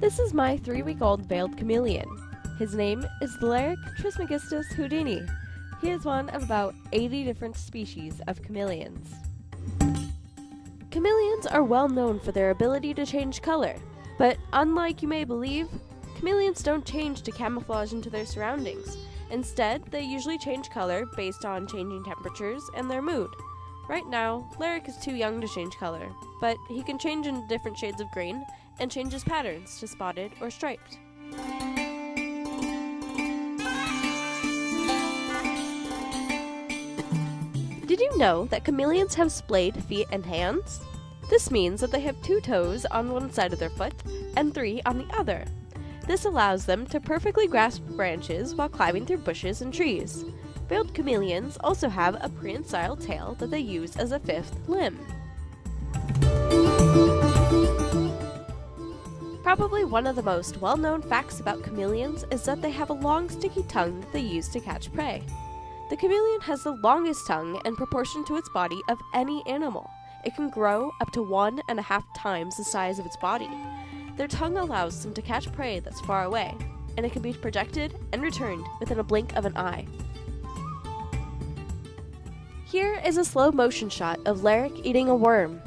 This is my three week old veiled chameleon. His name is Thaleric Trismegistus houdini. He is one of about 80 different species of chameleons. Chameleons are well known for their ability to change color, but unlike you may believe, chameleons don't change to camouflage into their surroundings. Instead, they usually change color based on changing temperatures and their mood. Right now, Lyric is too young to change color, but he can change into different shades of green and changes patterns to spotted or striped. Did you know that chameleons have splayed feet and hands? This means that they have two toes on one side of their foot and three on the other. This allows them to perfectly grasp branches while climbing through bushes and trees. Veiled chameleons also have a prehensile tail that they use as a fifth limb. Probably one of the most well known facts about chameleons is that they have a long sticky tongue that they use to catch prey. The chameleon has the longest tongue in proportion to its body of any animal. It can grow up to one and a half times the size of its body. Their tongue allows them to catch prey that's far away, and it can be projected and returned within a blink of an eye. Here is a slow motion shot of Lyric eating a worm.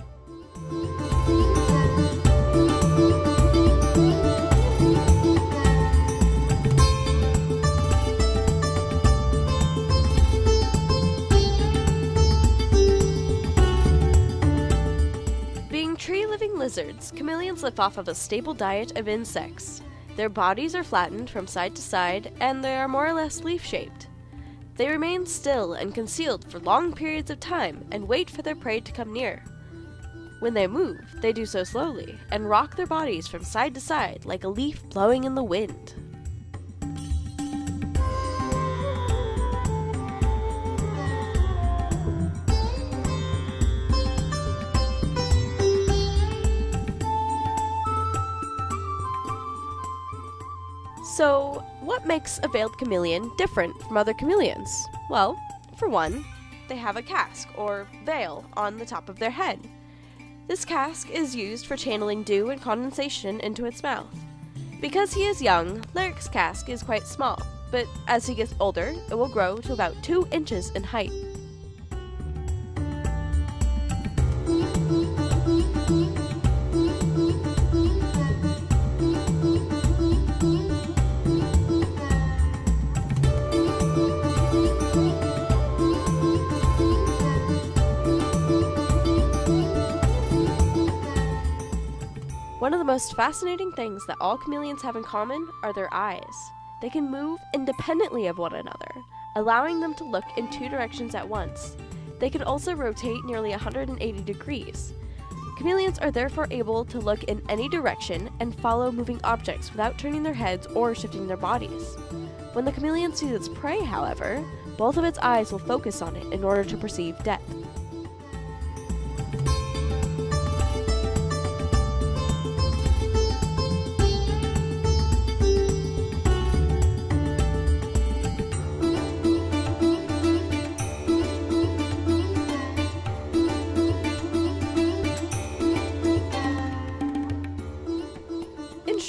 Being tree living lizards, chameleons live off of a stable diet of insects. Their bodies are flattened from side to side and they are more or less leaf shaped. They remain still and concealed for long periods of time and wait for their prey to come near. When they move, they do so slowly and rock their bodies from side to side like a leaf blowing in the wind. So, what makes a veiled chameleon different from other chameleons? Well, for one, they have a casque or veil on the top of their head. This casque is used for channeling dew and condensation into its mouth. Because he is young, Lyric's casque is quite small, but as he gets older, it will grow to about 2 inches in height. One of the most fascinating things that all chameleons have in common are their eyes. They can move independently of one another, allowing them to look in two directions at once. They can also rotate nearly 180 degrees. Chameleons are therefore able to look in any direction and follow moving objects without turning their heads or shifting their bodies. When the chameleon sees its prey, however, both of its eyes will focus on it in order to perceive depth.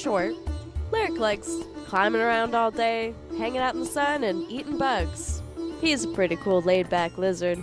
Short, Lyric likes climbing around all day, hanging out in the sun, and eating bugs. He's a pretty cool laid back lizard.